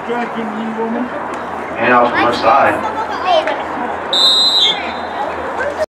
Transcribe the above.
distracting you, woman. And I was the my side.